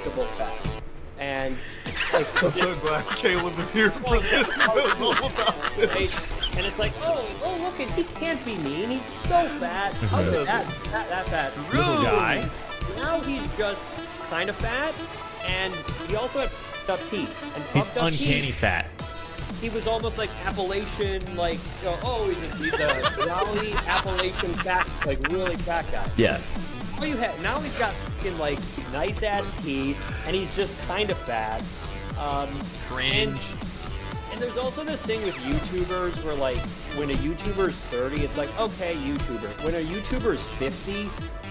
likable fat. And like, I'm so glad Caleb is here for Well, this. Knows all about this. And it's like, oh, oh, look, it, he can't be mean. He's so fat. How could that, that, that fat? Little guy. Now he's just kind of fat, and he also had up teeth. And He's up uncanny teeth, fat. he was almost like Appalachian, like, you know, oh, he's a, he's a rowdy Appalachian fat, like really fat guy. Yeah. Now you have now he's got fucking like nice ass teeth, and he's just kind of fat. Um, Cringe. And, and there's also this thing with YouTubers where like when a YouTuber's 30, it's like okay, YouTuber. When a YouTuber's 50,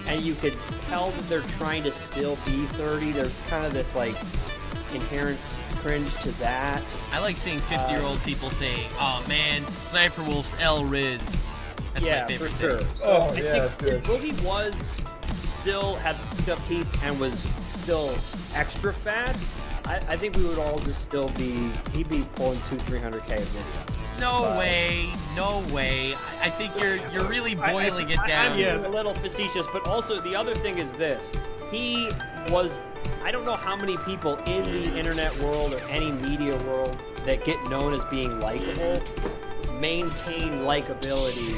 and you could tell that they're trying to still be 30, there's kind of this like inherent cringe to that. I like seeing 50 year old people saying, "Oh man, Sniper Wolf's L Riz." That's yeah, my for favorite sure. thing. So Oh, I yeah, think dude. if Boogie was still had fucked up teeth and was still extra fat, I, I think we would all just still be he'd be pulling two, three hundred K a video. No But- way, no way. I I think you're you're really boiling it I, down. I'm being a little facetious, but also the other thing is this: he was. I don't know how many people in the internet world or any media world that get known as being likable maintain likability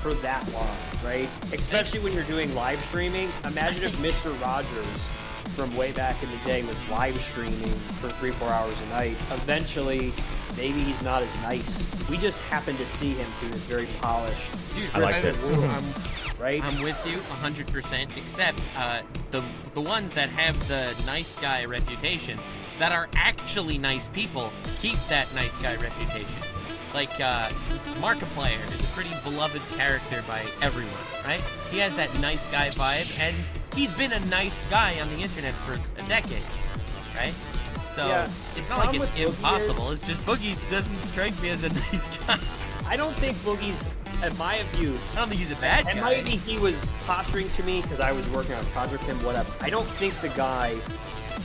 for that long, right? Especially when you're doing live streaming. Imagine if Mr. Rogers from way back in the day was live streaming for three, four hours a night. Eventually, maybe he's not as nice. We just happen to see him through this very polished, Dude, I like this. I'm, right? I'm with you 100%, except uh, the the ones that have the nice guy reputation, that are actually nice people, keep that nice guy reputation. Like uh, Markiplier is a pretty beloved character by everyone, right? He has that nice guy vibe, and he's been a nice guy on the internet for a decade, right? So Yeah, it's not like it's impossible. is- It's just Boogie doesn't strike me as a nice guy. I don't think Boogie's, in my view, I don't think he's a bad guy. and guy. maybe he was posturing to me because I was working on a project with him, whatever. I don't think the guy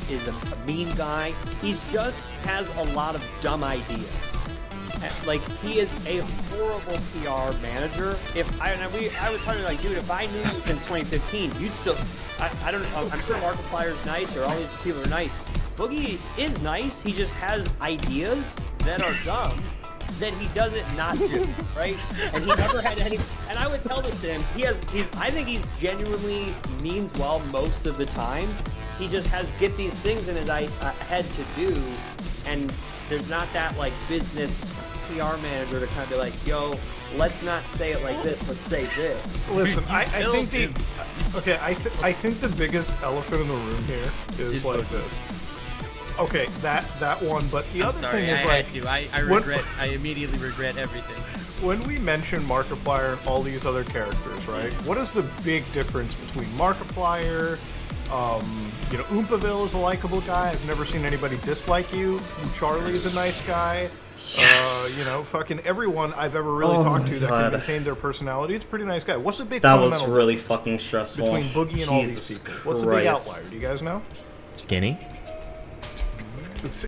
is a, a mean guy. He just has a lot of dumb ideas. Like he is a horrible PR manager. If I and we, I was talking like, dude, if I knew you since 2015, you'd still. I, I don't. know. I'm sure Markiplier's nice, or all these people are nice. Boogie is nice. He just has ideas that are dumb that he doesn't not do, right? And he never had any. And I would tell this to him. He has. He's. I think he's genuinely means well most of the time. He just has get these things in his eye, uh, head to do, and there's not that like business PR manager to kind of be like, yo, let's not say it like this. Let's say this. Listen, I, I think the okay. I th- I think the biggest elephant in the room here is Is like this. Okay, that that one, but the I'm other sorry, thing I is like had to. I, I when- regret. I immediately regret everything. when we mention Markiplier and all these other characters, right? What is the big difference between Markiplier? Um, you know, Oompaville is a likable guy. I've never seen anybody dislike you. Charlie is a nice guy. Uh, you know, fucking everyone I've ever really Oh talked my to that God. can maintain their personality. It's a pretty nice guy. What's the big That was really fucking stressful. between Boogie and all these people? What's the big Christ. outlier? Do you guys know? Skinny. It's-